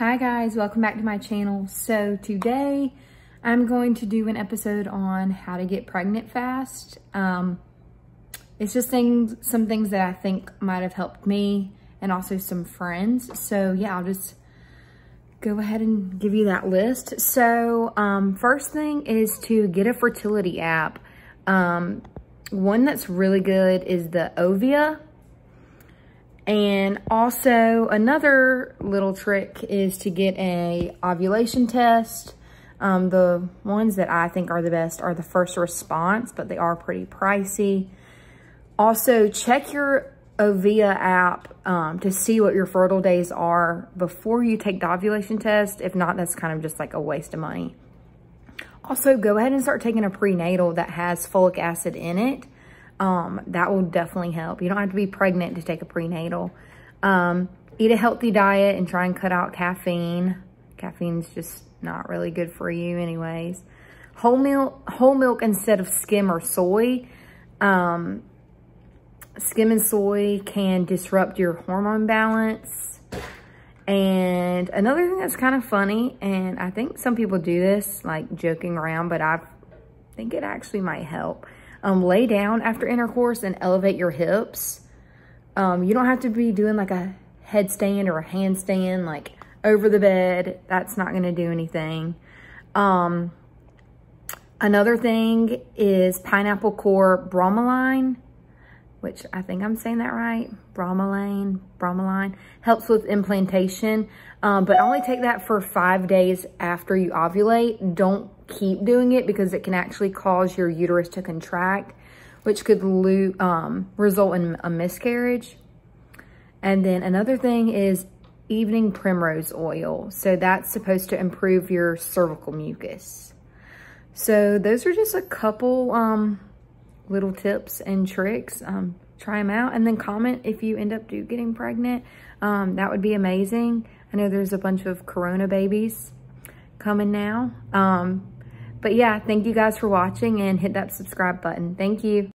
Hi guys, welcome back to my channel. So today I'm going to do an episode on how to get pregnant fast. Um, it's just things, some things that I think might have helped me and also some friends. So yeah, I'll just go ahead and give you that list. So um, first thing is to get a fertility app. Um, one that's really good is the Ovia. And also another little trick is to get a ovulation test. Um, the ones that I think are the best are the first response, but they are pretty pricey. Also check your Ovia app um, to see what your fertile days are before you take the ovulation test. If not, that's kind of just like a waste of money. Also, go ahead and start taking a prenatal that has folic acid in it um, that will definitely help. You don't have to be pregnant to take a prenatal. Um, eat a healthy diet and try and cut out caffeine. Caffeine's just not really good for you anyways. Whole milk, whole milk instead of skim or soy. Um, skim and soy can disrupt your hormone balance. And another thing that's kind of funny, and I think some people do this, like joking around, but I think it actually might help um, lay down after intercourse and elevate your hips. Um, you don't have to be doing like a headstand or a handstand like over the bed. That's not going to do anything. Um, another thing is pineapple core bromelain, which I think I'm saying that right. Bromelain, bromelain helps with implantation, um, but only take that for five days after you ovulate. Don't keep doing it because it can actually cause your uterus to contract, which could um, result in a miscarriage. And then another thing is evening primrose oil. So that's supposed to improve your cervical mucus. So those are just a couple um, little tips and tricks. Um, try them out and then comment if you end up do getting pregnant. Um, that would be amazing. I know there's a bunch of Corona babies coming now. Um, but yeah, thank you guys for watching and hit that subscribe button. Thank you.